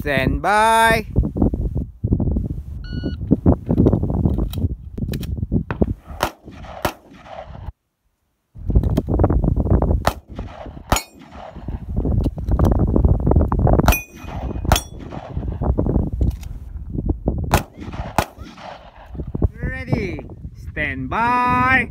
Stand by. Ready. Stand by.